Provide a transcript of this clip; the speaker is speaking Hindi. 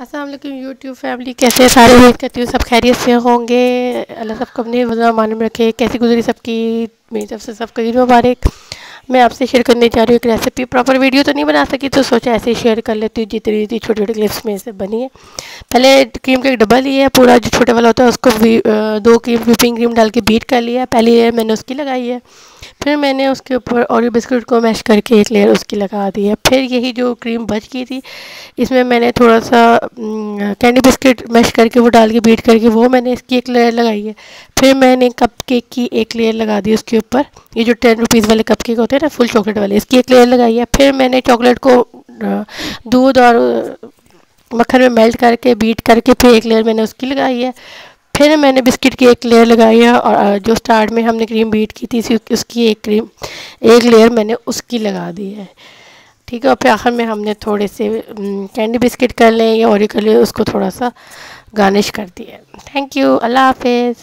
असलम यूट्यूब फैमिली कैसे सारे? उम्मीद करती हूँ सब खैरियत से होंगे। अल्लाह सबको अपने वजह मान में रखे, कैसी गुजरी सबकी? मेरी तरफ़ से सबको ईद मुबारक। मैं आपसे शेयर करने जा रही हूँ एक रेसिपी प्रॉपर वीडियो तो नहीं बना सकी तो सोचा ऐसे ही शेयर कर लेती हूँ जितनी जितनी छोटे छोटे क्लिप्स में से बनी है। पहले क्रीम का एक डब्बा लिया है, पूरा जो छोटे वाला होता है उसको दो क्रीम व्हिपिंग क्रीम डाल के बीट कर लिया पहली लेयर मैंने उसकी लगाई है, फिर मैंने उसके ऊपर और बिस्कुट को मैश करके एक लेयर उसकी लगा दी है। फिर यही जो क्रीम बच गई थी, इसमें मैंने थोड़ा सा कैंडी बिस्किट मैश करके वो डाल के बीट करके वो मैंने इसकी एक लेयर लगाई है। फिर मैंने कप केक की एक लेयर लगा दी उसके ऊपर। ये जो टेन रुपीज़ वाले कप केक होते हैं ना फुल चॉकलेट वाले, इसकी एक लेयर लगाई है। फिर मैंने चॉकलेट को दूध और मक्खन में मेल्ट करके बीट करके फिर एक लेयर मैंने उसकी लगाई है। फिर मैंने बिस्किट की एक लेयर लगाई है और जो स्टार्ट में हमने क्रीम बीट की थी उसकी एक क्रीम एक लेयर मैंने उसकी लगा दी है। ठीक है, और फिर आखिर में हमने थोड़े से कैंडी बिस्किट कर लें या और कर लें उसको थोड़ा सा गार्निश कर दिया थैंक यू अल्लाह हाफिज़।